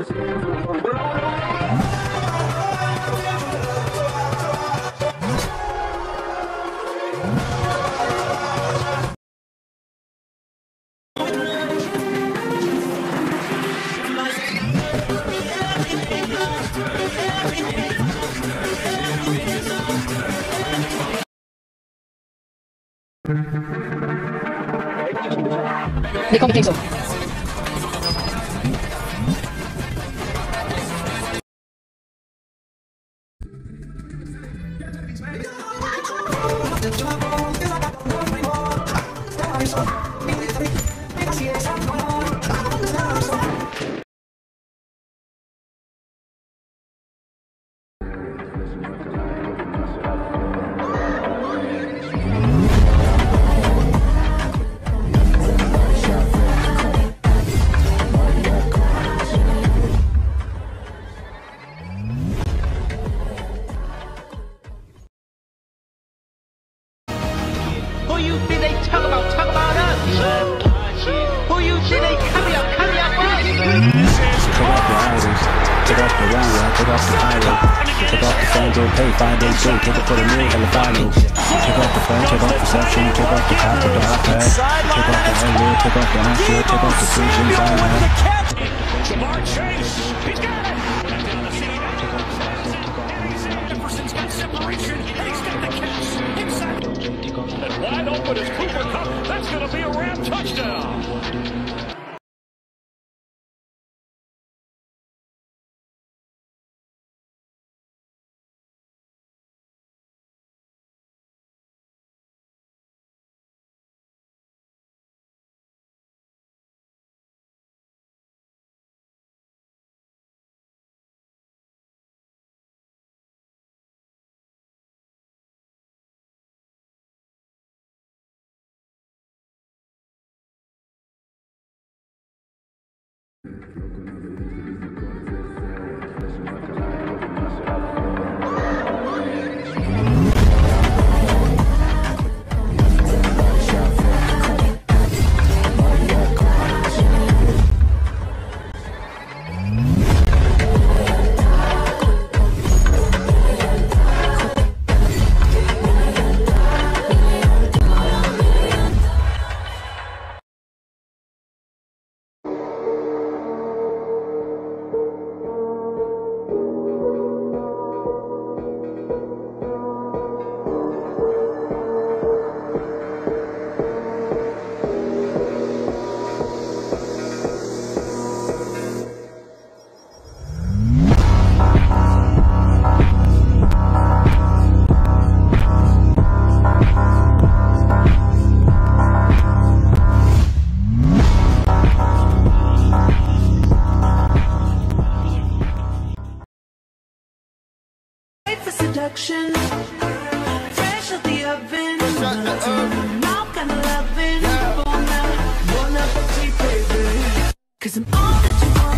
They call me King Queso. Who Take off the runway. Take off the pyro. Take off the phone, go pay. Find AJ. Take it for the meal. Hella finals. Take off the phone. Take off perception. Take off the top of the iPad. Take off the eyelid. Take off the onshore. Take off the visions I have. Jamar. And the. And wide open is Cooper Kupp. That's going to be a Ram touchdown. Seduction. Fresh out the oven. Now kind of loving. Born up, born up a baby. Cause I'm on